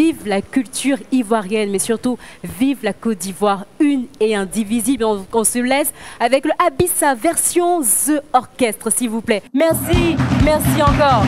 Vive la culture ivoirienne, mais surtout vive la Côte d'Ivoire, une et indivisible. On, se laisse avec le Abissa version The Orchestre, s'il vous plaît. Merci, merci encore.